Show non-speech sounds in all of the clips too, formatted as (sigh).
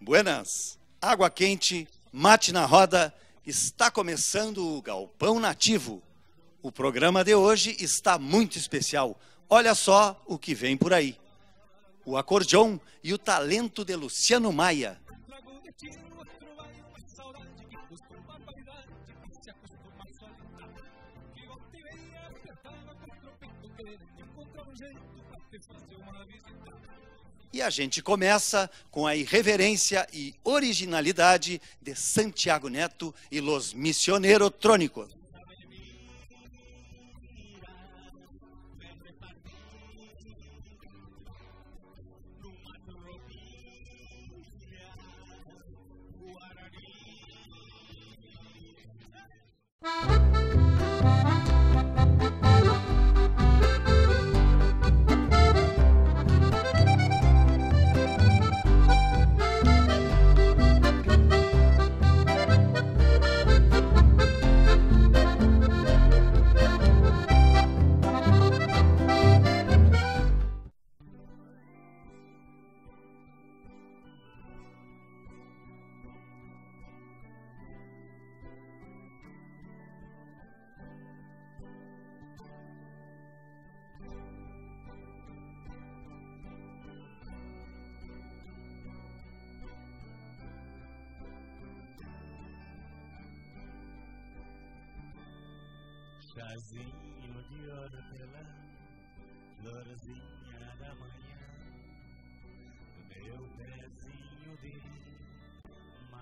Buenas, água quente, mate na roda, está começando o Galpão Nativo. O programa de hoje está muito especial. Olha só o que vem por aí. O acordeon e o talento de Luciano Maia. E a gente começa com a irreverência e originalidade de Santiago Neto e Los Misioneros Trônicos.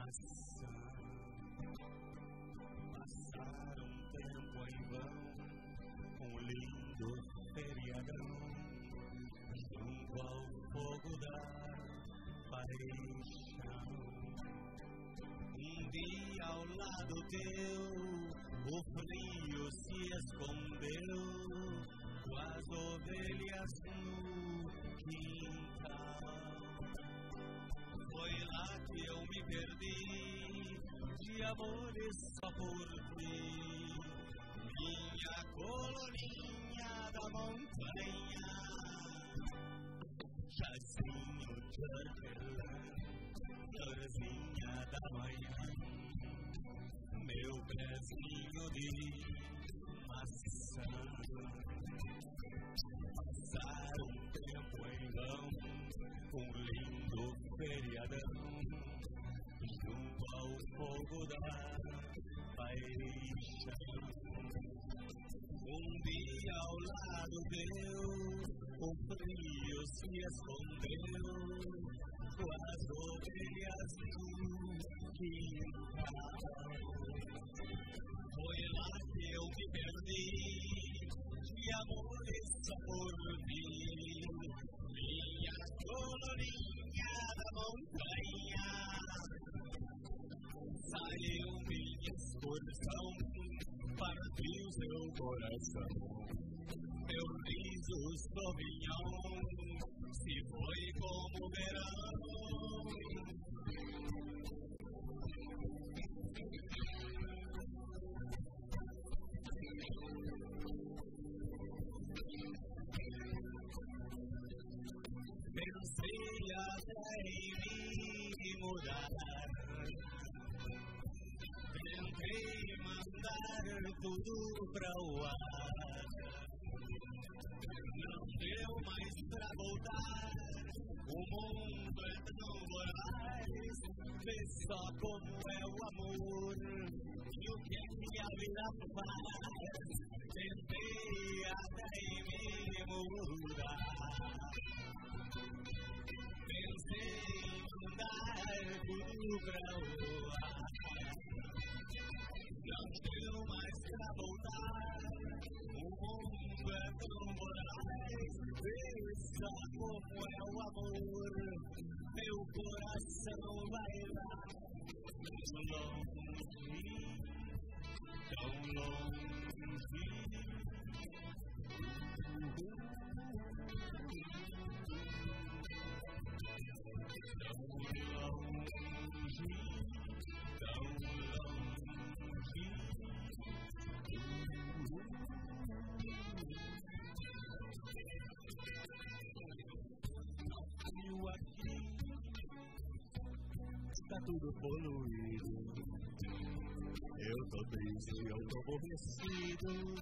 Maçã. Passar um tempo em vão, um lindo feriadão, junto ao fogo da paixão. Um dia ao lado teu o frio se escondeu de amores só por ti, minha colorinha da montanha. Chazinho de hortelã, florzinha da manhã meu pezinho de escondeu, as ovelhas quintal. Foi lá que eu me perdi, de amores só por mim, minha colorinha da montanha. Saiu minha excursão, partiu seu coração. Riso sovinhão se foi como verão. Pensei até em me mudar. Tentei mandar tudo pra o ar. O mundo é tão voraz. Vê só como é o amor. E o que é que a vida faz? Tentei até me mudar. Pensei em mandar tudo pra coração vai tudo poluído. Eu tô triste, eu tô aborrecido.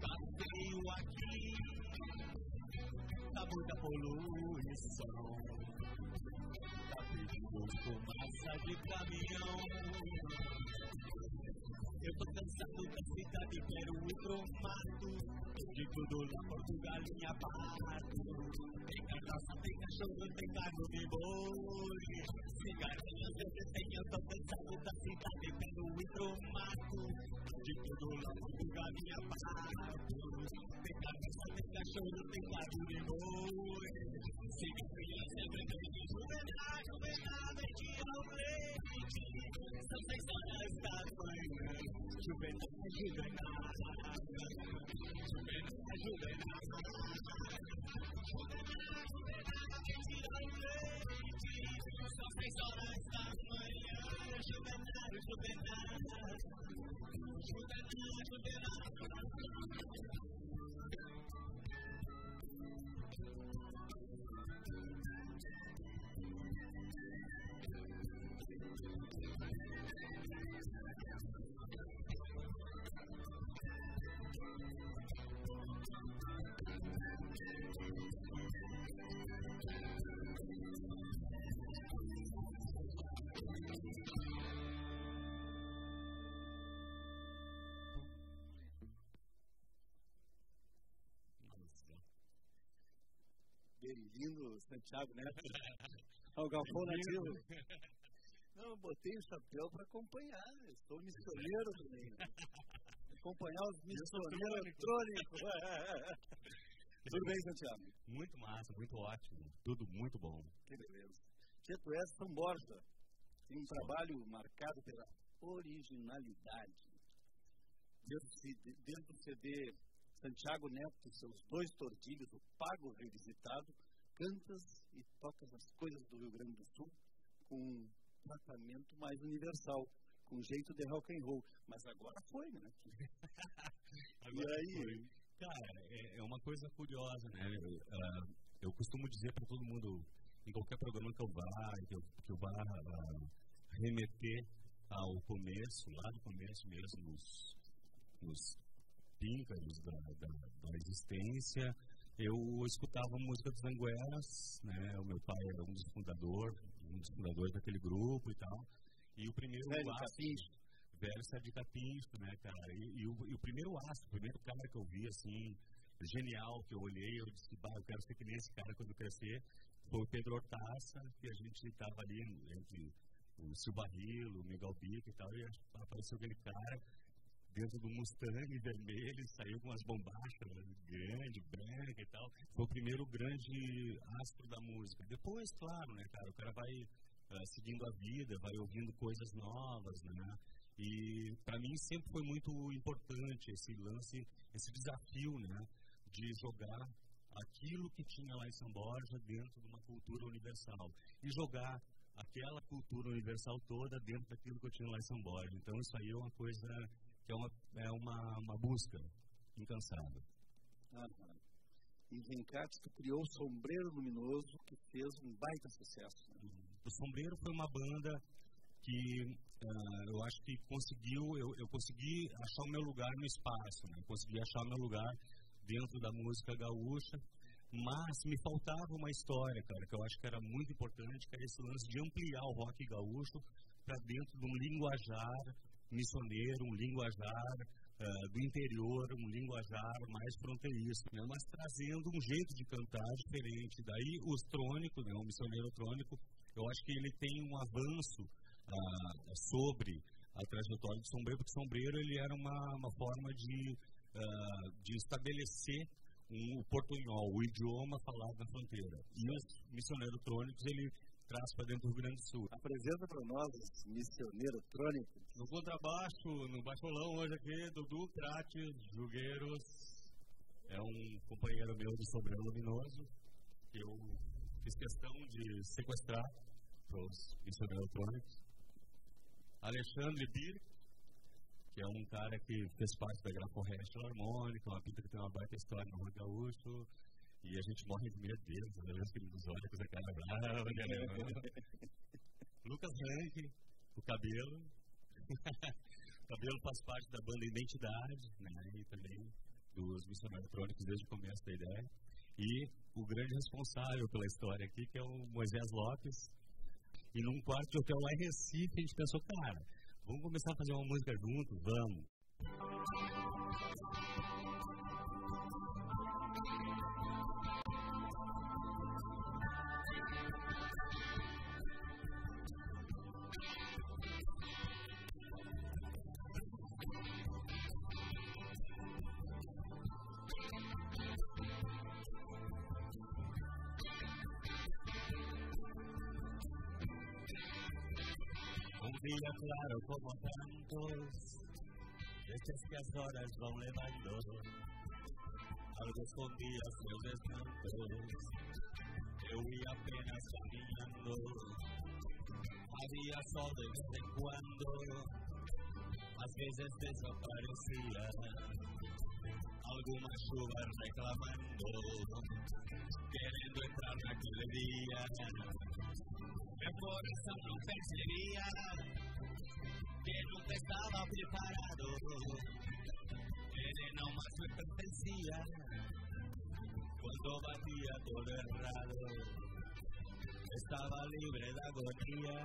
Tá aqui, tá muita poluição. Tá pedindo fumaça de caminhão. Eu tô cansado da cidade, quero ir pro mato. De tudo lá, Portugal e abato. Tem carroça, tem cachorro, tem carro de boi. Cigarrinhas eu tenho, eu tô cansado da cidade, quero ir pro mato. De tudo lá, Portugal e abato. Tem carroça, tem cachorro, tem carro de boi. Cigarrinhas eu Bem-vindo, Santiago Neto, ao Galpão Nativo. Não, eu botei o chapéu para acompanhar. Eu sou missioneiro também. Acompanhar os missioneiros eletrônicos. (laughs) (laughs) Tudo bem, Santiago? Muito massa, muito ótimo. Tudo muito bom. Que beleza. És São Borja. Tem um trabalho marcado pela originalidade. Desde, desde o CD Santiago Neto, seus dois tordilhos, o Pago Revisitado, cantas e tocas as coisas do Rio Grande do Sul com um tratamento mais universal, com jeito de rock and roll. Mas agora foi, né? (laughs) Agora e aí? foi. Cara, é, é uma coisa curiosa, né? Eu, ah, eu costumo dizer para todo mundo, em qualquer programa que eu vá, que eu, que eu vá ah, remeter ao começo, lá do começo mesmo, nos, nos píncaros da, da, da existência, eu escutava música dos Angueras, né? O meu pai era um dos fundadores, um dos fundadores daquele grupo e tal. E o primeiro Velho astro- velho Sérgio Capincho, né, cara? E, e o, e o primeiro astro, o primeiro cara que eu vi, assim, genial, que eu olhei, eu disse, bah, eu quero ser que nem esse cara quando crescer, foi o Pedro Hortaça, que a gente estava ali entre o Silva Rilo, o Miguel Bico e tal, e apareceu aquele cara dentro do Mustang vermelho, saiu com umas bombachas grande, branca e tal. Foi o primeiro grande astro da música. Depois, claro, né, cara, o cara vai ah, seguindo a vida, vai ouvindo coisas novas, né? E para mim sempre foi muito importante esse lance, esse desafio, né, de jogar aquilo que tinha lá em São Borja dentro de uma cultura universal e jogar aquela cultura universal toda dentro daquilo que eu tinha lá em São Borja. Então isso aí é uma coisa que é uma é uma, uma busca incansável. Aham. E vem cá, tu criou o Sombreiro Luminoso, que fez um baita sucesso. né? O Sombreiro foi uma banda que ah, eu acho que conseguiu, eu, eu consegui achar o meu lugar no espaço, né? consegui achar o meu lugar dentro da música gaúcha, mas me faltava uma história, cara, que eu acho que era muito importante, que era esse lance de ampliar o rock gaúcho para dentro de um linguajar missioneiro, um linguajar ah, do interior, um linguajar mais fronteiriço, né? mas trazendo um jeito de cantar diferente. Daí os trônicos, né? o missioneiro trônico, eu acho que ele tem um avanço ah, sobre a trajetória do Sombreiro, porque Sombreiro ele era uma, uma forma de, ah, de estabelecer um, o portunhol, o idioma falado na fronteira. E os missioneiros trônicos ele traz para dentro do Rio Grande do Sul. Apresenta para nós esse missioneiro trônico. No contrabaixo, no baixolão hoje aqui, Dudu Prates, Jugueiros, é um companheiro meu do Sobrano Luminoso, que eu fiz questão de sequestrar para os missionários eletrônicos. Alexandre Pires, que é um cara que fez parte da Graforrest Harmônica, uma pinta que tem uma baita história no Rio Gaúcho. E a gente morre de medo vezes que ele nos olha com cara brava, né? Lucas Rank, o cabelo. (laughs) o cabelo faz parte da banda Identidade, né? E também dos missionários eletrônicos desde o começo da ideia. E o grande responsável pela história aqui, que é o Moisés Lopes. E num quarto de hotel lá em Recife, a gente pensou, cara, vamos começar a fazer uma música junto? Vamos. Las horas van levando, algo escondía seus descansos, eu ia apenas caminhando, havia sol de vez em quando, às vezes desaparecia, alguma chuva reclamando, querendo entrar naquele dia. Meu coração não percebia que nunca estava preparado. Ele não mais me pertencia quando batia todo errado. Estava livre da agonia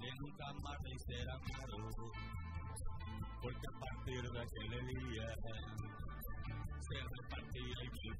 de nunca mais nem ser amado. Porque a partir daquele dia se repartia em mil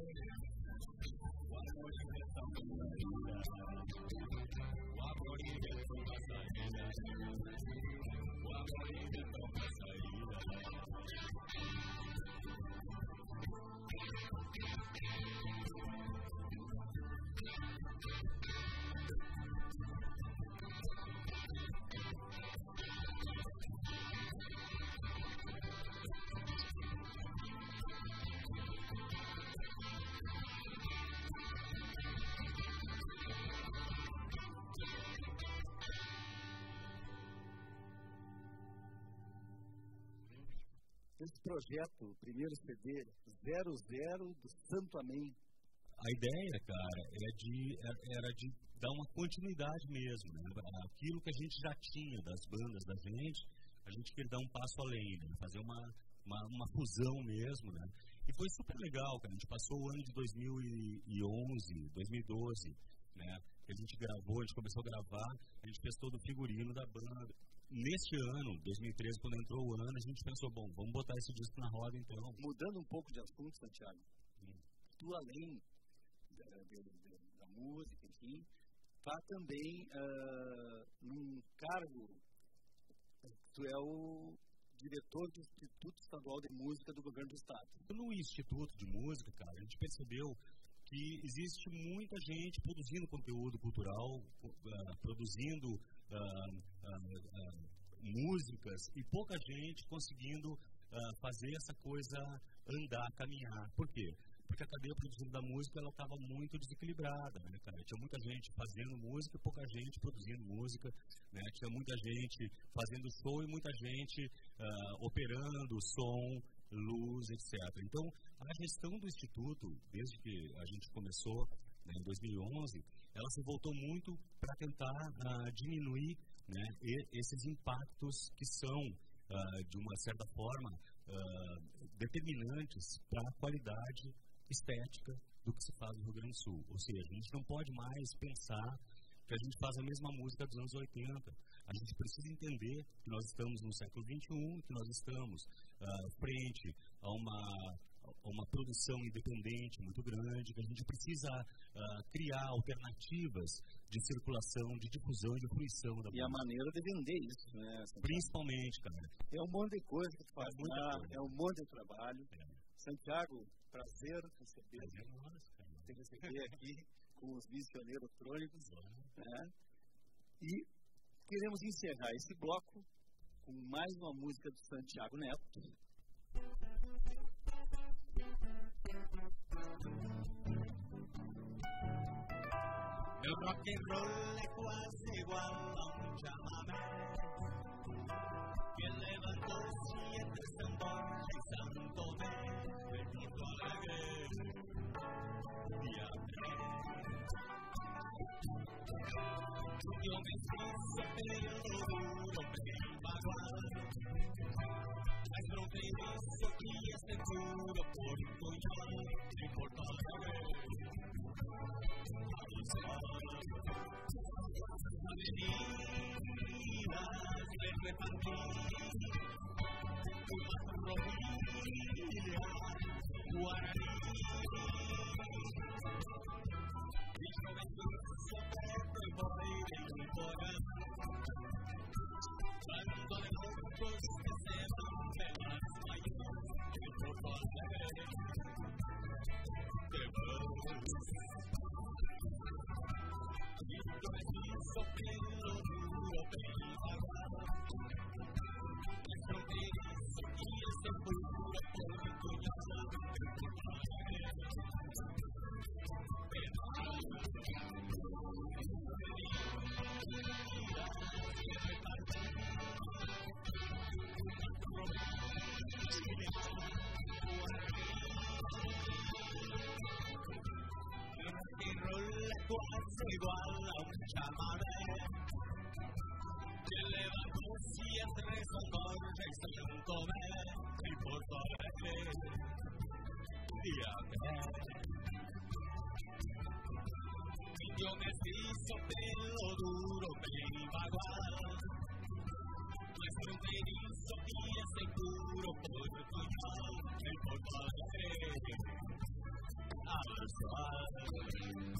Why don't you get some sunshine? Why don't you get some sunshine? Why don't you get some What esse projeto, o primeiro CD, 00 do Santo Amém. A ideia, cara, é de, é, era de dar uma continuidade mesmo. Né? Aquilo que a gente já tinha das bandas da gente, a gente queria dar um passo além, né? fazer uma, uma, uma, fusão mesmo. Né? E foi super legal, cara. A gente passou o ano de 2011, 2012, né? A gente gravou, a gente começou a gravar, a gente fez todo o figurino da banda neste ano, 2013, quando entrou o ano, a gente pensou, bom, vamos botar esse disco na roda então. Mudando um pouco de assunto, Santiago, hum. tu além da, da, da, música, enfim, está também uh, num cargo, tu é o diretor do Instituto Estadual de Música do Governo do Estado. No Instituto de Música, cara, a gente percebeu que existe muita gente produzindo conteúdo cultural, uh, produzindo uh, uh, músicas e pouca gente conseguindo fazer essa coisa andar, caminhar. Por quê? porque a cadeia produtiva da música ela estava muito desequilibrada, né, cara? Tinha muita gente fazendo música e pouca gente produzindo música, né? Tinha muita gente fazendo show e muita gente operando som, luz, etc. Então, a gestão do Instituto, desde que a gente começou né, em 2011, ela se voltou muito para tentar uh, diminuir né, esses impactos que são, uh, de uma certa forma, determinantes para a qualidade estética do que se faz no Rio Grande do Sul. Ou seja, a gente não pode mais pensar que a gente faz a mesma música dos anos 80. A gente precisa entender que nós estamos no século XXI, que nós estamos uh, frente a uma, uma produção independente muito grande, que a gente precisa uh, criar alternativas de circulação, de difusão e de fruição da E a maneira de vender isso, né? Principalmente, cara. É um monte de coisa que faz é lá, é um monte de trabalho. É. Santiago, prazer receber, te receber aqui com os missioneiros crônicos. Né? E queremos encerrar esse bloco com mais uma música do Santiago Neto. Meu rock and roll é quase igual a um chamamé que levantou siete tambores de São Tomé. Yo igual a un chamamé que levantó siempre son norte y San Tomé y Porto Alegre y a Yo me hizo pelo duro, me bagual Mas fronteiriço que é seguro Portugal em Porto Alegre Abençoado me repartí numa rodilha guarani.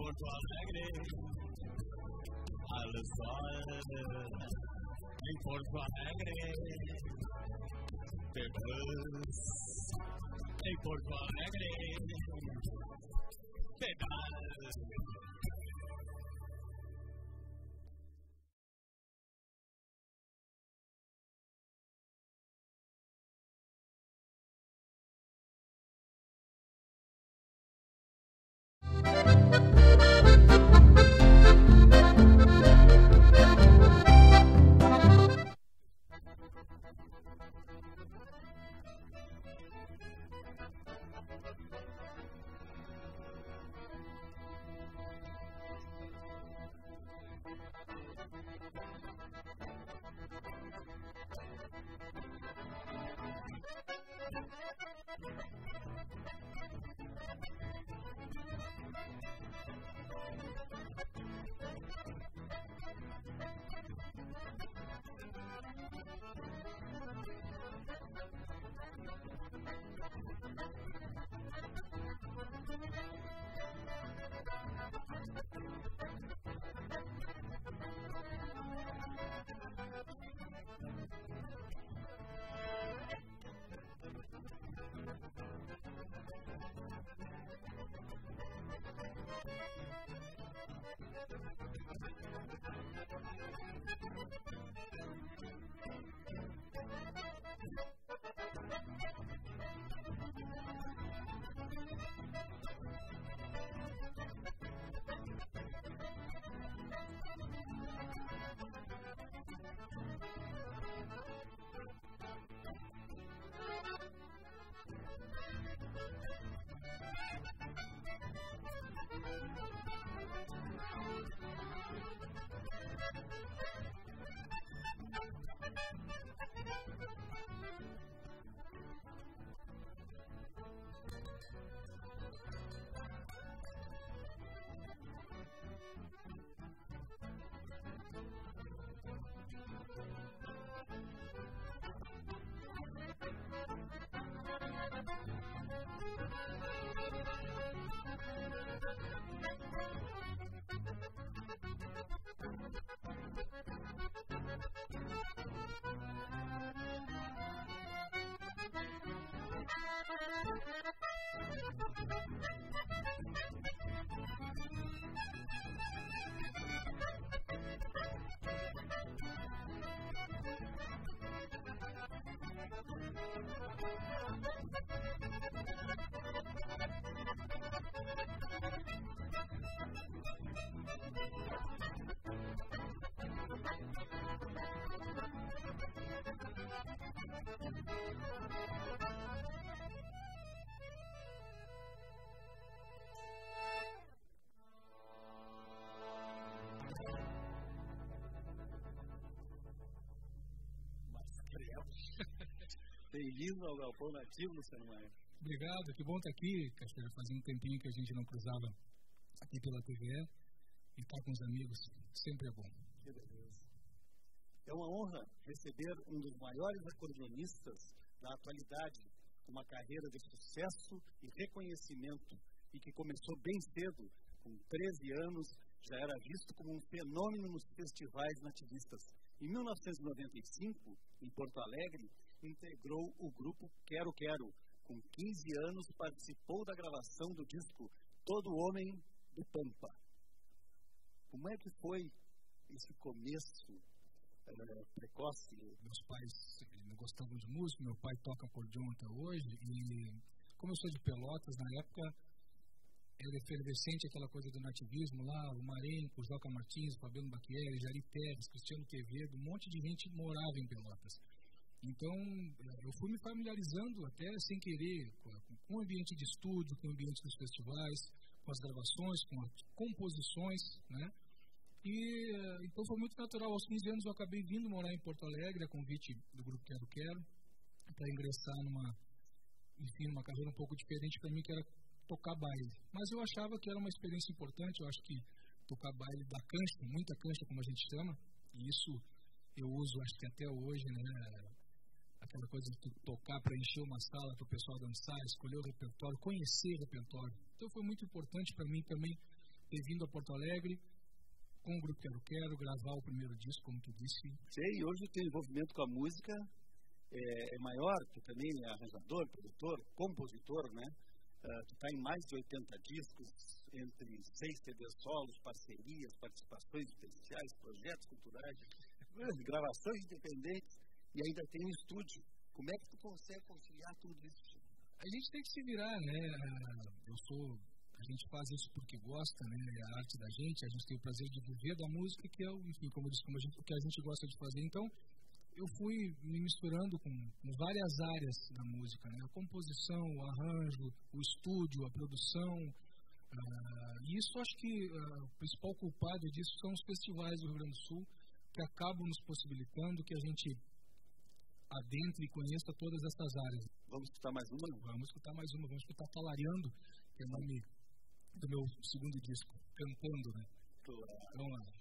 em Porto Alegre al sol em Porto Alegre bebês em Porto Alegre pedal Bem-vindo ao Galpão Nativo, Luciano Maia. Obrigado, que bom estar aqui, Castelho. Fazia um tempinho que a gente não cruzava aqui pela TVE e estar com os amigos sempre é bom. Que beleza. É uma honra receber um dos maiores acordeonistas da atualidade, com uma carreira de sucesso e reconhecimento, e que começou bem cedo, com 13 anos, já era visto como um fenômeno nos festivais nativistas. Em 1995, em Porto Alegre, integrou o grupo Quero Quero. Com 15 anos, participou da gravação do disco Todo Homem do Pampa. Como é que foi esse começo eh, precoce? Meus pais eh, gostavam de música, meu pai toca acordeon até hoje, e como eu sou de Pelotas, na época era efervescente aquela coisa do nativismo lá, o Marenco, Joca Martins, Fabiano Baquieri, Jari Teres, Cristiano Quevedo, um monte de gente morava em Pelotas. Então, eu fui me familiarizando até sem querer com, o ambiente de estúdio, com o ambiente dos festivais, com as gravações, com as composições, né? E então foi muito natural. Aos 15 anos eu acabei vindo morar em Porto Alegre, a convite do grupo Quero Quero, para ingressar numa, enfim, uma carreira um pouco diferente para mim, que era tocar baile. Mas eu achava que era uma experiência importante. Eu acho que tocar baile dá cancha, muita cancha, como a gente chama, e isso eu uso, acho que até hoje, né? Aquela coisa de tocar para encher uma sala para o pessoal dançar, escolher o repertório, conhecer o repertório. Então foi muito importante para mim também ter vindo a Porto Alegre com o grupo Quero Quero, gravar o primeiro disco, como tu disse. Sei, hoje o teu envolvimento com a música é, é maior, tu também é arranjador, produtor, compositor, né? Uh, tu está em mais de 80 discos, entre seis CDs solos, parcerias, participações especiais, projetos culturais, gravações independentes e ainda tem um estúdio. Como é que tu consegue conciliar tudo isso? A gente tem que se virar, né? Eu sou, a gente faz isso porque gosta, né? É a arte da gente, a gente tem o prazer de viver da música, que é, enfim, como eu disse, como a gente, o que a gente gosta de fazer. Então, eu fui me misturando com, com várias áreas da música, né? A composição, o arranjo, o estúdio, a produção. Uh, e isso acho que uh, o principal culpado disso são os festivais do Rio Grande do Sul, que acabam nos possibilitando que a gente adentre e conheça todas essas áreas. Vamos escutar mais uma? Vamos escutar mais uma. Vamos escutar Talariando, que é o nome do meu segundo disco, Cantando, né? Claro. Vamos lá.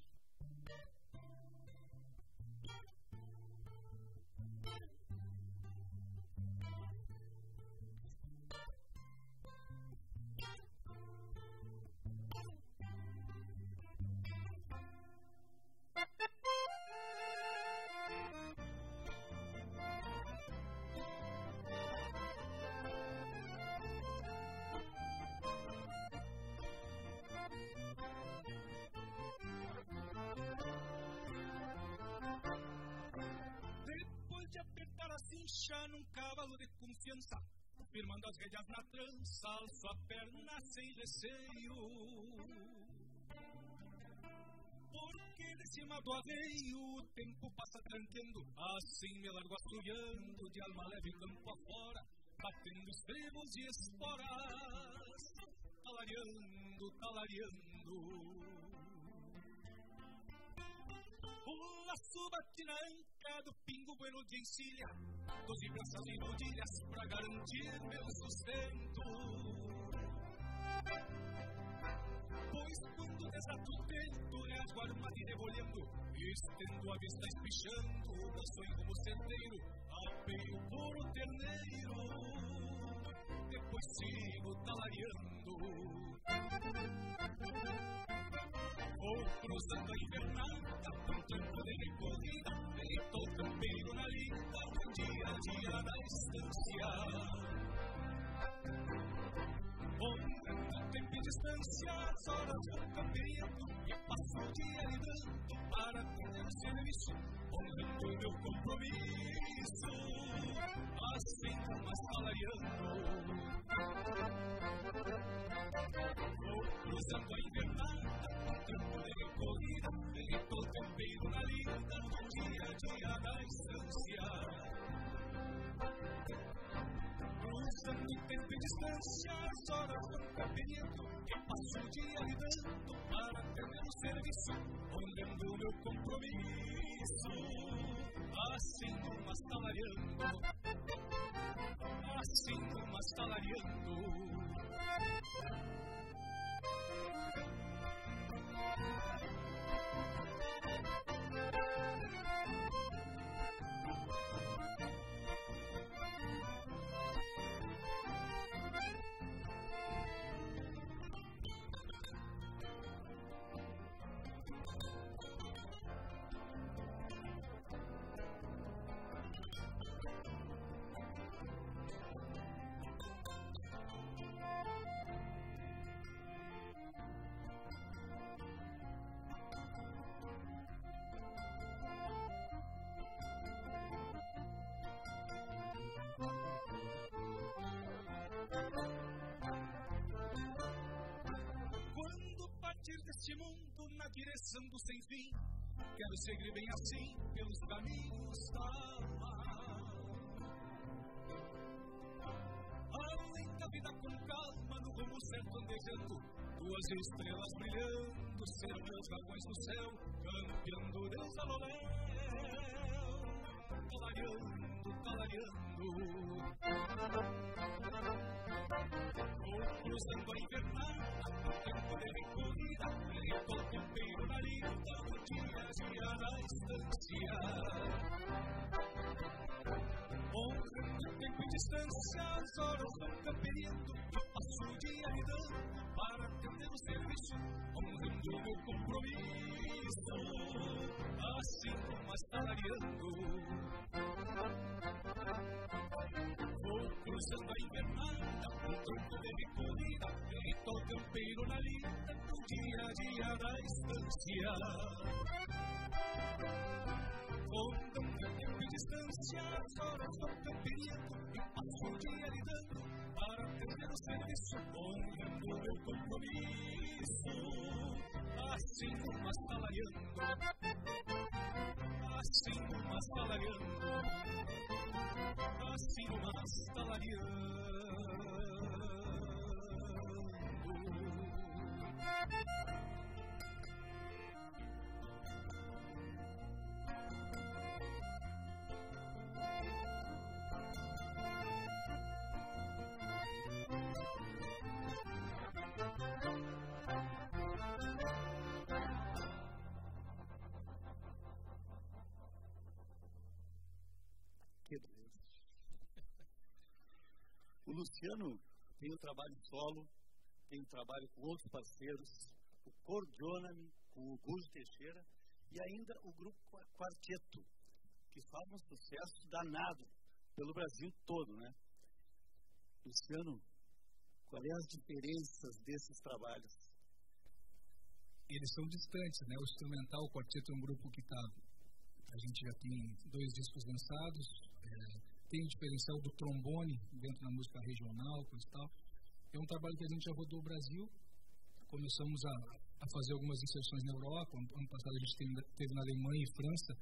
Cavalo de confiança, firmando as rédeas na trança, alço a perna sem receio. Porque de cima do aveio o tempo passa tranqueando, assim me largo assoviando, de alma leve campo afora, batendo estribos e esporas, talareando, talareando. O laço bate na anca do pingo bueno de encilha, doze braças e rodilhas pra garantir meu sustento. Pois quando desato o tento, resguardo uma de rebolhando, estendo a vista espichando, meu sonho como certeiro, apeio por terneiro, depois sigo talareando. Vou cruzando a invernada, com tempo de recorrida, feito campeiro na lida, no dia a dia da estância. Honrando tempo e distância, as horas vão campeando, e passo o dia lidando para atender o serviço, honrando meu compromisso, assim mas salariando. Vou cruzando a invernada, com tempo de recorrida, feito campeiro na lida, no dia a dia da estância. Cruzando tempo e distância, as horas campeando, e passo o dia lidando para atender o serviço, honrando meu compromisso, assim mas talariando, assim mas talariando. Deste mundo na direção do sem fim, quero seguir bem assim pelos caminhos da. Além da vida com calma, no rumo certo andejando, duas estrelas brilhando, serão meus vagões no céu, campeando Deus a talareando, talareando. Vou cruzando a invernada, passo o dia lidando para atender cruzando a invernada, um tempo de recorrida, feito ao campeiro na lida, no dia a dia da estância. Rondando tempo e distância, as horas vão campeando, e passo o dia lidando, para atender o serviço, honrando meu compromisso, assim mas talariando, assim mas talariando assim no mar talareando. Luciano tem um trabalho solo, tem um trabalho com outros parceiros, o Cordionami, com o Gujo Teixeira, e ainda o grupo Qua- Quarteto, que faz um sucesso danado pelo Brasil todo, né? Luciano, quais as diferenças desses trabalhos? Eles são distantes, né? O instrumental, o quarteto é um grupo que está. A gente já tem dois discos lançados, é, tem o diferencial do trombone dentro da música regional, coisa e tal. É um trabalho que a gente já rodou o Brasil. Começamos a, a fazer algumas inserções na Europa. Ano passado a gente teve, teve na Alemanha e França.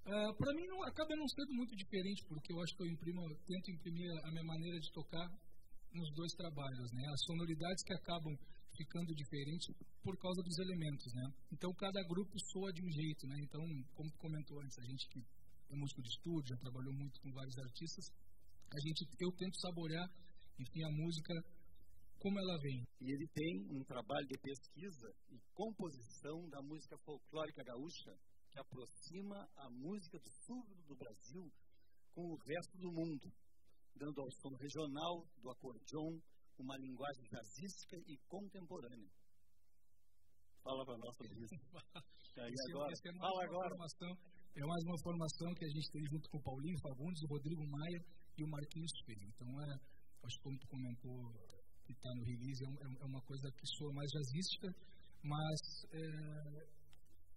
Uh, para mim não, acaba não sendo muito diferente, porque eu acho que eu imprimo, tento imprimir a minha maneira de tocar nos dois trabalhos, né? As sonoridades que acabam ficando diferentes por causa dos elementos, né? Então cada grupo soa de um jeito, né? Então, como comentou antes, a gente que é músico de estúdio, já trabalhou muito com vários artistas, a gente eu tento saborear, enfim, a música como ela vem. E ele tem um trabalho de pesquisa e composição da música folclórica gaúcha que aproxima a música do sul do Brasil com o resto do mundo, dando ao som regional do acordeon uma linguagem jazzística e contemporânea. Fala para nós sobre isso. E (laughs) aí, agora, é fala agora. É mais uma formação que a gente tem junto com o Paulinho Fagundes, o Rodrigo Maia e o Marquinhos Filho. Então, é, acho que como tu comentou que está no release, é, é, é, uma coisa que soa mais jazzística, mas é,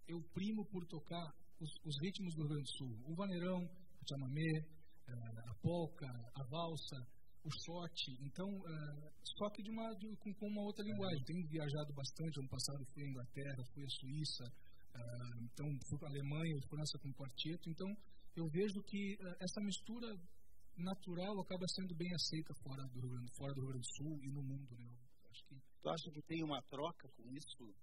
eu primo por tocar os, os, ritmos do Rio Grande do Sul. O vaneirão, o chamamé, é, a polca, a valsa, o short. Então, uh, só que de uma, de, com, com, uma outra linguagem. Tenho viajado bastante. Ano passado fui à Inglaterra, fui à Suíça, uh, então fui para a Alemanha, França com quarteto. Então, eu vejo que uh, essa mistura natural acaba sendo bem aceita fora do, fora do Rio Grande do Sul e no mundo. Né? acho que... Tu acha que tem uma troca com isso?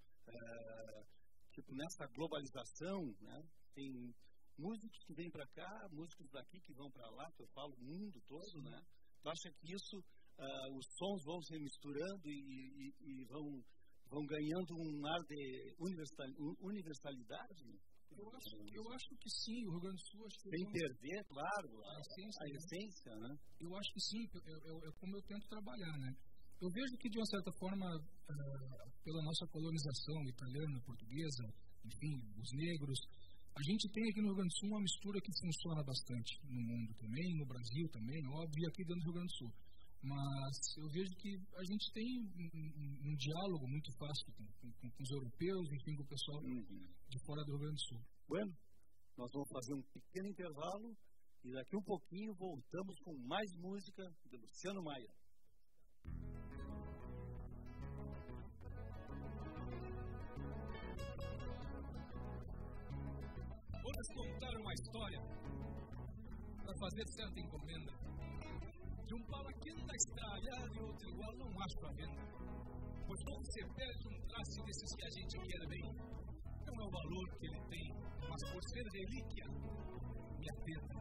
tipo, nessa globalização, né? tem músicos que vêm para cá, músicos daqui que vão para lá, que eu falo o mundo todo, né? Tu acha que isso, uh, os sons vão se misturando e, e, e, vão, vão ganhando um ar de universal, universalidade? Eu acho, eu acho que sim, o Rio Grande do Sul... Acho que Sem perder, claro, a, a essência, a né? essência né? Eu acho que sim, é, como eu tento trabalhar, né? Eu vejo que, de uma certa forma, uh, pela nossa colonização italiana, portuguesa, enfim, os negros, a gente tem aqui no Rio Grande do Sul uma mistura que funciona bastante no mundo também, no Brasil também, óbvio, e aqui dentro do Rio Grande do Sul. Mas eu vejo que a gente tem um, um, um diálogo muito fácil com, com, com, os europeus, enfim, com o pessoal uhum. de fora do Rio Grande do Sul. Bueno, nós vamos fazer um pequeno intervalo e daqui um pouquinho voltamos com mais música de Luciano Maia. Vamos contar uma história para fazer certa encomenda. De um pau aqui na estrada e outro igual não acho a venda. Pois quando você perde um traço desses que a gente quer bem, não é o valor que ele tem, mas por ser relíquia, me atenda.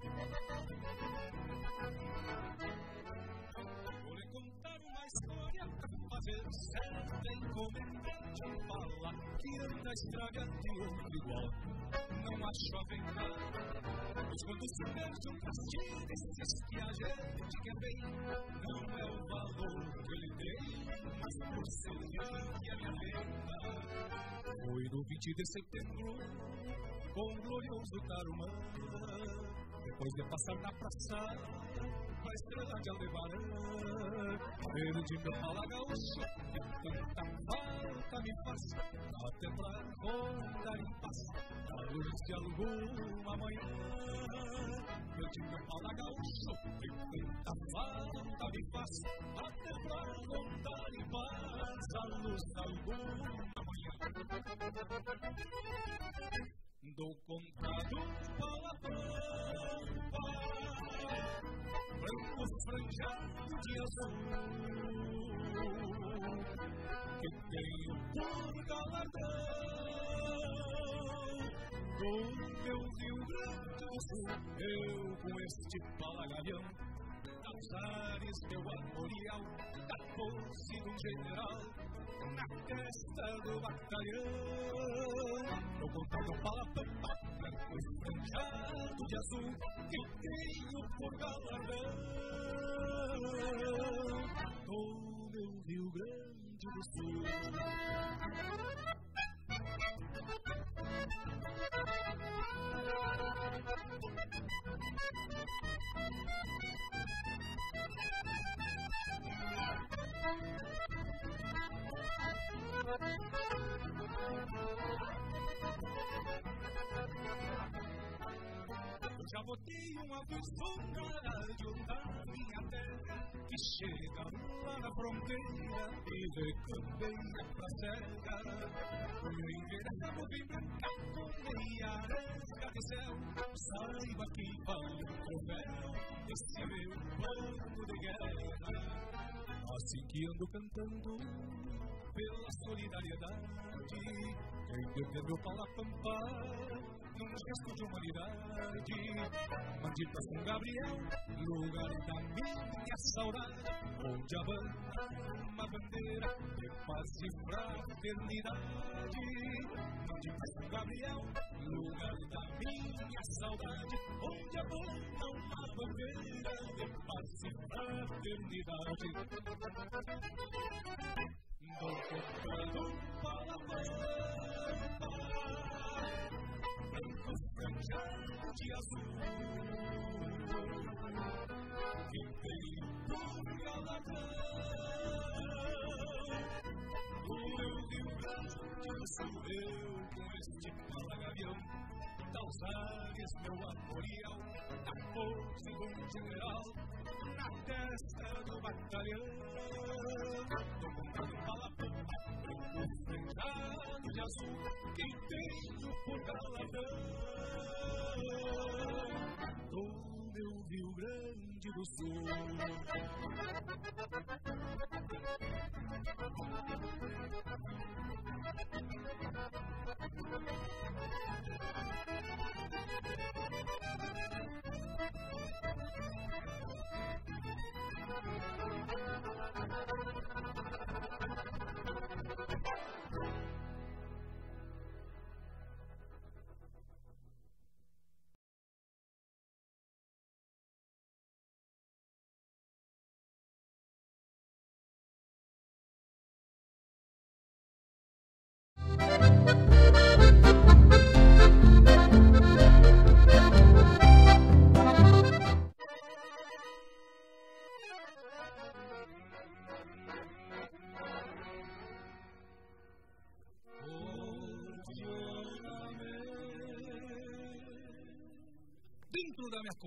Vou lhe contar uma história pra fazer certa encomenda de fala que anda estraga de outro igual. Não há jovem Pois quando se perde um castigo desses que a gente quer bem, não é o valor que ele tem, mas por ser que a minha lenda. Foi no 20 de setembro, com o glorioso Tarumã, depois de passar na praça a estrela de Aldebaran. Ele de meu fala gaúcho, que tanta falta me faz, até pra rodar em paz, a luz de alguma manhã. Ele de meu fala gaúcho, que tanta falta me faz, até pra rodar em paz, a luz de alguma manhã. Do contado palavrão, branco franjado de azul, que tenho por galardão. Do meu Rio Grande do Sul, eu com este palagalhão, os ares meu amorial, da pose do general na testa do batalhão. Eu contava para pampa, branco esbanjado de azul que tenho por galardão. Oh, meu Rio Grande do Sul. Thank já botei uma visão na rádio da minha terra Que chega lá na fronteira e recambeia pra serra O inverno movimenta com meia aresca de céu Saiba que vale o troféu meu bando de guerra Assim que ando cantando pela solidariedade Quem perdeu meu pau a pampar num gesto de humanidade. Mande pra São Gabriel, lugar da minha saudade, onde abana uma bandeira de paz e fraternidade. Mande pra São Gabriel, lugar da minha saudade, onde abana uma bella e passata di dati dopo quello para para e questa giacci azzurra che te impugna la te un eu de um braço que eu sou eu com este palagavião Das áreas, meu armorial, a pose do general, na testa do batalhão. Tô contando palavrão, branco franjado de azul, que tenho por galadão do meu Rio Grande do Sul. Dentro da Thank you.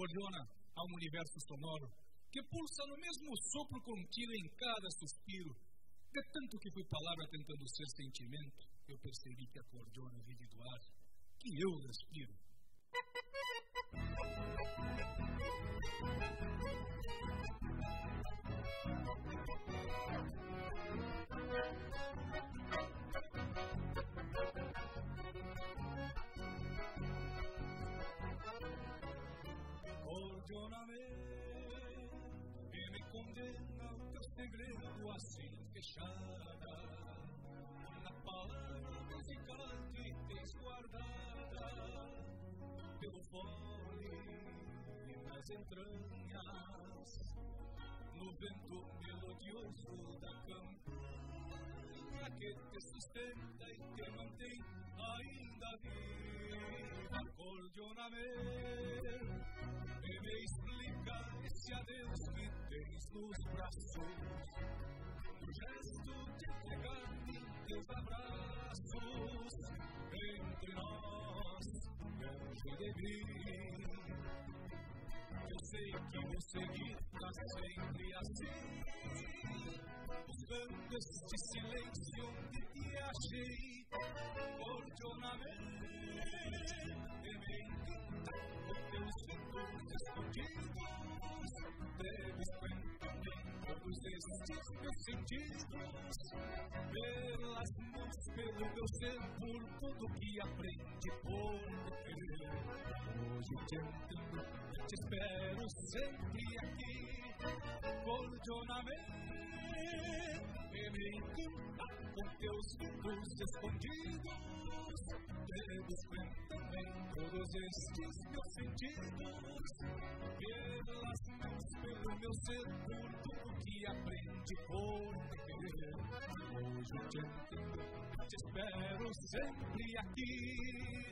Acordeona há um universo sonoro que pulsa no mesmo sopro contido em cada suspiro. De tanto que fui palavra tentando ser sentimento, eu percebi que a acordeona vive do ar, que eu respiro. Perdóname que me condena o teu segredo assim fechada. Na palavra musical que tens guardada pelo fole e nas entranhas, no vento melodioso da campanha que te sustenta e te mantém ainda viva. Acordeoname que me cadê os tens nos braços? No gesto de entregar-me teus abraços entre nós, longe de mim. Eu sei que vou seguir pra sempre assim, buscando este silêncio que te achei fortunamente. Temente, com teus feitos escondidos. Meus sentidos, pelas mãos, pelo meu ser, por tudo que aprendi por querer. Hoje te entendo, te espero sempre aqui, cordialmente, encanta com teus sentidos escondidos, deves também todos estes meus sentidos, pelas mãos, pelo meu ser, por tudo que aprendi por querer. Hoje te entendo, te espero sempre aqui.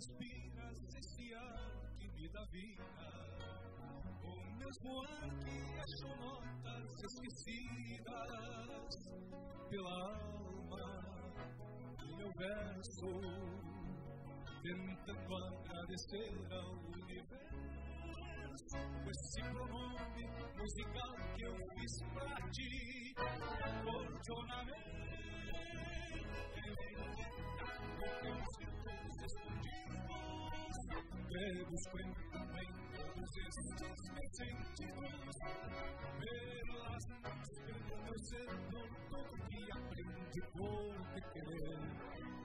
Respiras esse ar que me dá vida, o mesmo ar que achou notas esquecidas pela alma do meu verso, tentando agradecer ao universo esse pronome musical que eu fiz pra ti, fortunamente. Deus cuenta em todos estes meus sentidos, pelas mãos, pelo meu ser, por tudo que aprendi por te querer.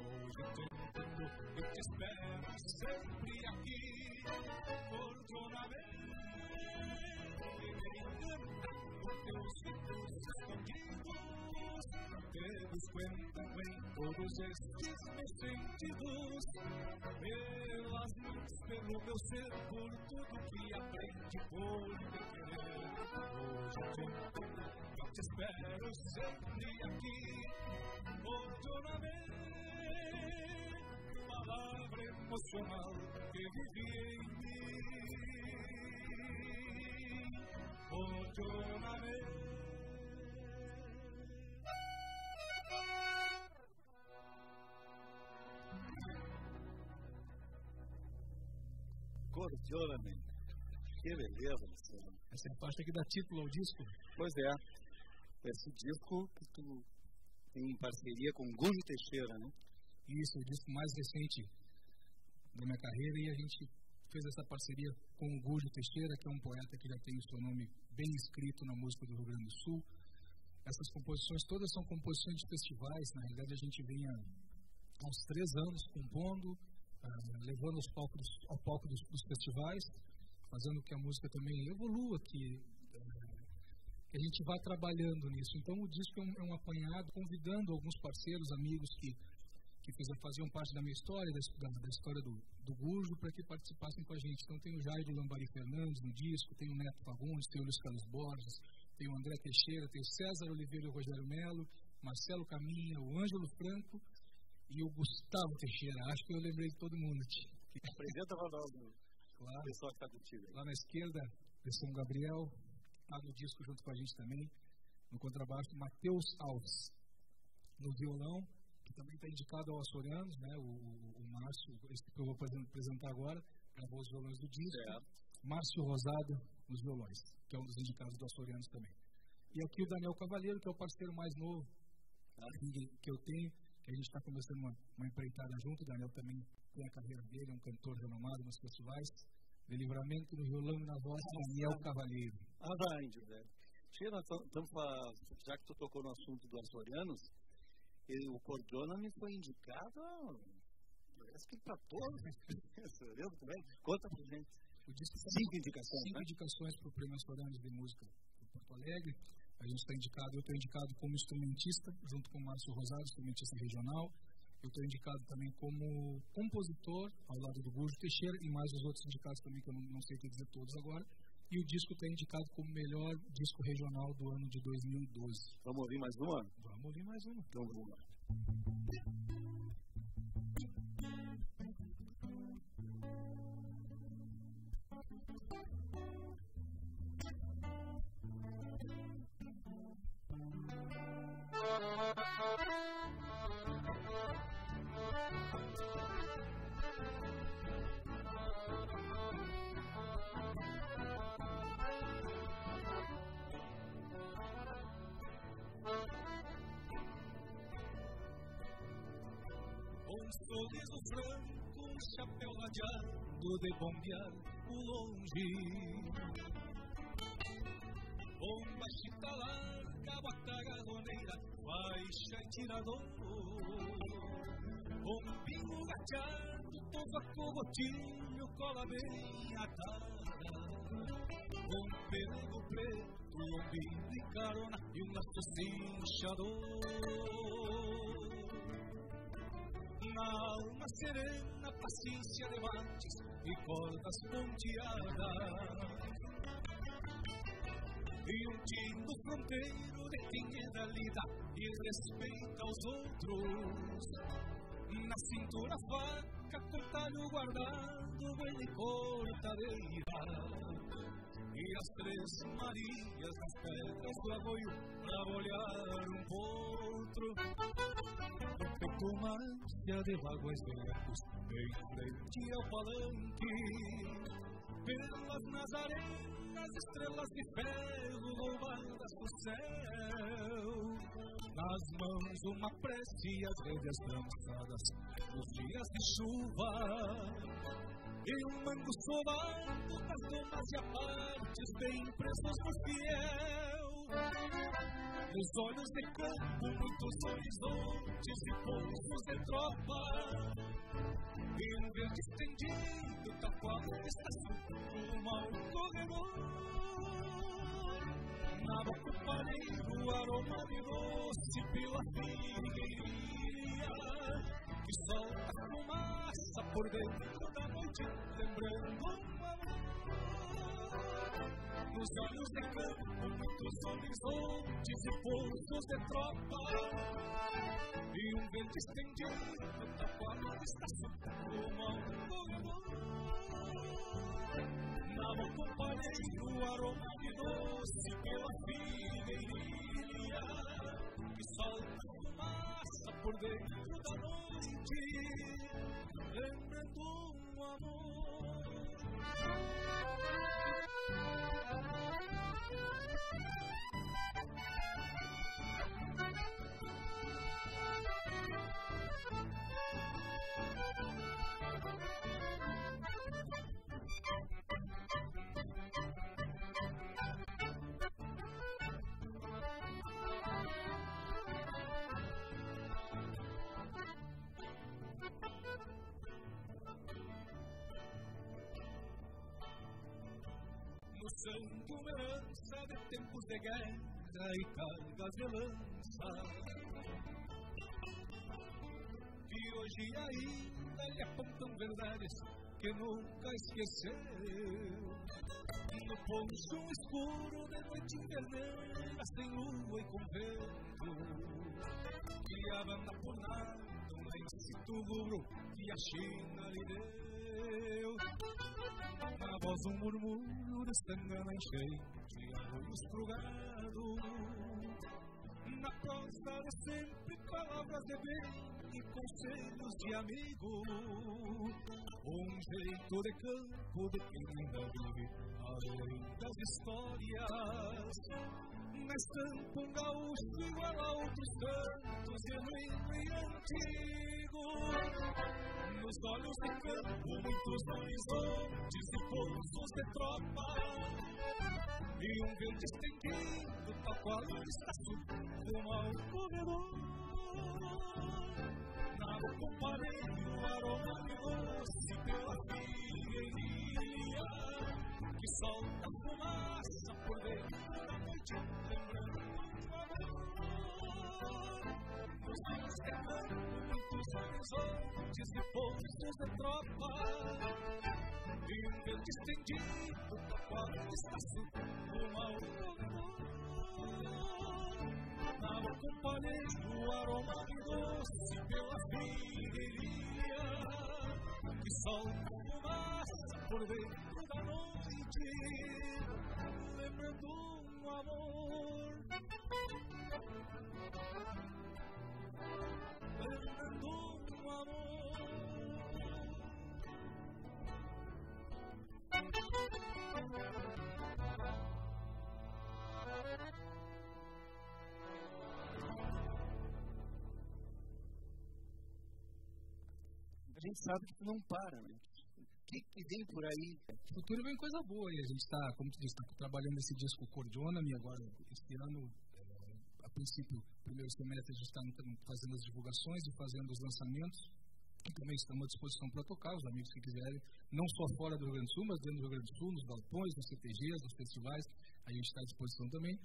Hoje te entendo e te espero sempre aqui, fortunamente. E Deus cuenta em todos estes meus sentidos, pelas mãos, pelo meu ser, por tudo que aprendi por te querer. Hoje te eu te espero sempre aqui, fortunamente. Palavra emocional que vivi em mim, fortunamente. Cordiolamente. Que beleza, Luciano. Essa é a faixa que dá título ao disco. Pois é. Esse disco que tu tem em parceria com Gujo Teixeira, né? Isso, o disco mais recente da minha carreira e a gente fez essa parceria com o Gujo Teixeira, que é um poeta que já tem o seu nome bem escrito na música do Rio Grande do Sul. Essas composições todas são composições de festivais, na realidade a gente vem há uns três anos compondo, levando aos palcos, ao palco dos, dos, festivais, fazendo que a música também evolua, que, eh, que a gente vá trabalhando nisso. Então o disco é um, é um apanhado, convidando alguns parceiros, amigos que, que fizeram, faziam parte da minha história, da, da história do, do Gurjo, para que participassem com a gente. Então tem o Jair Lambari Fernandes no disco, tem o Neto Fagundes, tem o Luiz Carlos Borges, tem o André Teixeira, tem o César Oliveira e o Rogério Melo, Marcelo Caminha, o Ângelo Franco e o Gustavo Teixeira. Acho que eu lembrei de todo mundo. Apresenta para nós, claro. o pessoal que está contigo. Lá na esquerda, o São Gabriel, está no disco junto com a gente também. No contrabaixo, Matheus Alves. No violão, que também está indicado ao Açorianos, né? O, o, o Márcio, esse que eu vou apresentar agora, gravou os violões do disco. É. Márcio Rosado nos violões, que é um dos indicados do Açorianos também. E aqui o Daniel Cavalheiro, que é o parceiro mais novo ah. que eu tenho, que a gente está começando uma, uma empreitada junto. O Daniel também tem a carreira dele, é um cantor renomado nos festivais. De livramento no violão na voz, ah, Daniel Cavalheiro. Ah, vai, velho. Tira, já que tu tocou no assunto do Açorianos, o Cordona me foi indicado, parece que para todos. (laughs) Conta pra gente. O disco cinco indicações. Cinco né? indicações para o Prêmio Açorianos de Música de Porto Alegre. A gente está indicado, eu estou indicado como instrumentista, junto com o Márcio Rosado, instrumentista regional. Eu estou indicado também como compositor, ao lado do Gurjo Teixeira, e mais os outros indicados também, que eu não, não sei te dizer todos agora. E o disco está indicado como melhor disco regional do ano de 2012. Vamos ouvir mais uma? Vamos ouvir mais uma. Então vamos lá. Um sorriso franco, um chapéu ladeado de bombear o longe. Bomba chita larga, bacagadoneira, faixa e tirador. Pingo gateado, tovaco, botinho, cola bem atada. Um perigo preto, lombinho de carona e um laço cinchador na alma serena, paciência de mates e cordas ponteadas. E um tino fronteiro de quem é da lida e respeita os outros. Na cintura faca faca com talho guardado bem de cortadeira. E as três Marias nas pedras do arroio pra olhar um potro. No peito uma ânsia de vaguas velhos, em frente ao palanque. Pelas nazarenas, estrelas de ferro louvadas do céu. Nas mãos uma prece e as rédeas trançadas nos dias de chuva. E um mango solado das domas e apartes bem presos no fiel. Nos olhos de campo, muitos horizontes e poucos de tropa. Um verde estendido, qual estação, rumo ao corredor. Nada comparei o aroma de doce pela figueirinha que solta fumaça por dentro da noite, lembrando um amor. Nos olhos de campo, muitos horizontes e poços de tropa, e um vento estendido da qual estação, rumo ao corredor amor companheiro, aroma de doce pela figueirinha que solta fumaça por dentro da noite, lembrando um amor. Uma herança de tempos de guerra e cargas de lança. Que hoje ainda lhe apontam verdades que nunca esqueceu. No poncho escuro de noite inverneira, sem lua e com vento, que a banda por nada rubro que a China lhe deu. Na voz um murmúrio destangana enchente, arroios pro gado. Na prosa de sempre palavras de bem e conselhos de amigo. Um jeito de campo de quem ainda vive além das histórias. Na estampa um gaúcho igual a outros tantos, genuíno e antigo. Nos olhos de campo, muitos horizontes e poços de tropa. E um verde estendido, tal qual está subindo ao corredor nada comparei o aroma de doce pela figueirinha que solta fumaça por dentro da noite, lembrando o amor. Nos que amam muitos horizontes e postos de tropa, e um verde estendido da qual está subindo ao o aroma de doce pela figueirinha que solta fumaça por dentro da noite, lembrando um amor. Lembrando um amor. Gente sabe que não para, né? O que, que vem por aí? O futuro vem coisa boa e a gente está, como tu disse, tá trabalhando esse disco Cordionami agora, este ano, é, a princípio, primeiro semestre, a gente está fazendo as divulgações e fazendo os lançamentos, que também estamos à disposição para tocar, os amigos que quiserem, não só fora do Rio Grande do Sul, mas dentro do Rio Grande do Sul, nos galpões, nos CTGs, nos festivais, a gente está à disposição também.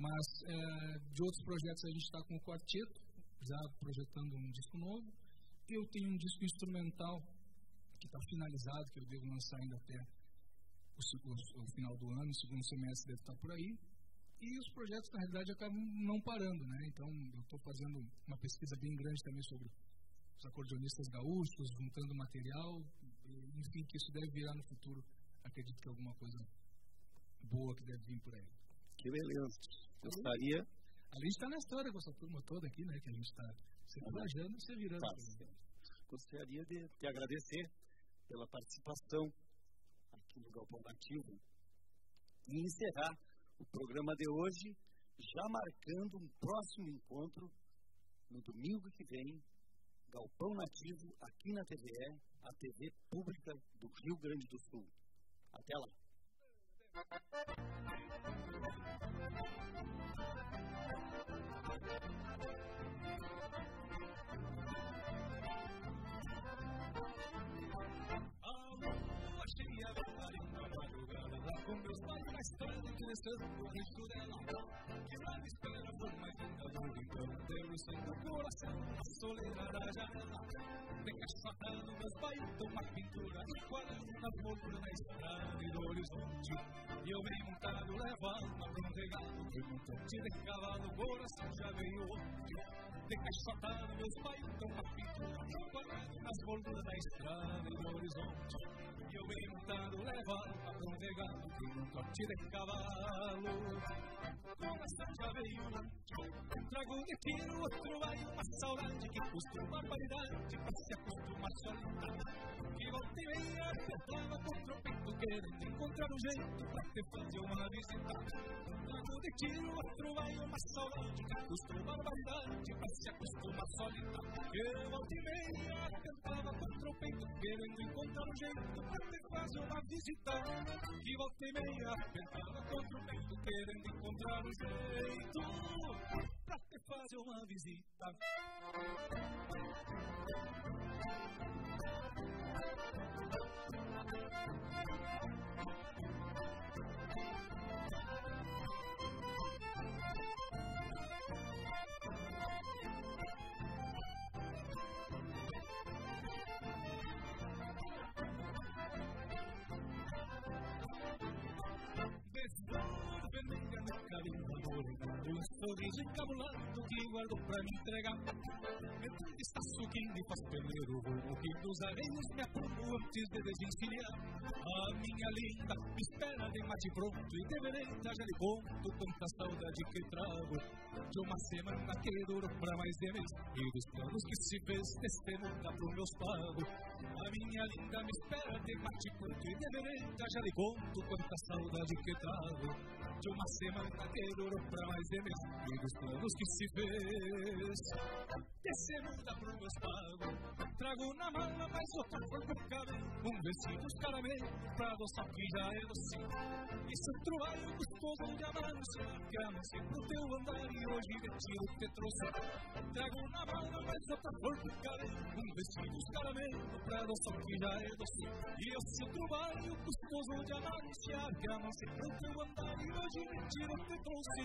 Mas é, de outros projetos a gente está com o quarteto, já projetando um disco novo, eu tenho um disco instrumental que está finalizado, que eu devo lançar ainda até o, o, o, final do ano, o segundo semestre deve estar por aí. E os projetos, na realidade, acabam não parando, né? Então, eu estou fazendo uma pesquisa bem grande também sobre os acordeonistas gaúchos, juntando material, enfim, que isso deve virar no futuro, acredito que alguma coisa boa que deve vir por aí. Que beleza. Gostaria. A gente está na história com essa turma toda aqui, né? Que a gente está se planejando e se virando. Tá Gostaria de te agradecer pela participação aqui no Galpão Nativo e encerrar o programa de hoje, já marcando um próximo encontro no domingo que vem, Galpão Nativo, aqui na TVE, a TV pública do Rio Grande do Sul. Até lá! Com meus pais na estrada, crescendo o resto dela. Que lá me espera por mais linda rincão. Deus em meu coração, a soleira da janela. Encaixotando meus pais, uma pintura, enquadrando nas molduras da estrada e do horizonte. E eu bem montado, levando a um regalo. De montante de cavalo, coração já veio ontem. Encaixotando meus pais, uma pintura, enquadrando nas molduras da estrada e do horizonte eu venho montado levava para um regalo um corte de cavalo. Essa já veio um trago de tiro, outro vai uma saudade que custa uma barbaridade para se acostumar solita. Que volta e meia apertava contra o peito querendo encontrar um jeito para te fazer uma visita trago de tiro, outro vai uma saudade que custa uma barbaridade para se acostumar solita. Eu volta e meia tentava contra o peito querendo encontrar um jeito para te fazer uma visita. Que volta e meia tentava contra o peito querendo encontrar um jeito para te fazer uma visita. Sorriso encabulado que guardo pra me entregar. Meu está subindo e faz perder o voo que dos areios me aprumo antes de desencilhar. A minha linda me espera de mate pronto e deverei já lhe conto quanta saudade que trago. De uma semana que durou pra mais de mês e dos planos que se fez testemunha pro meus pagos. A minha linda me espera de mate pronto e deverei já lhe conto quanta saudade que trago de uma semana que durou pra mais de mês e dos planos que se fez. Descendo da pro meus pagos, trago na mala mais outra cor pro cabelo, um vestido caramelo pra adoçar que já é doce. Isso truaio gostoso de que amancei pro teu andar e hoje de tiro te trouxe. Trago na mala mais outra cor pro cabelo, um vestido caramelo pra adoçar que já é doce. E esse truaio gostoso de que amancei pro teu andar e hoje hoje mentira te trouxe.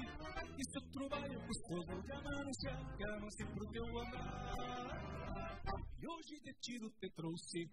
E seu trabalho gostoso de amanhã, cama-se pro teu andar E hoje de tiro te trouxe.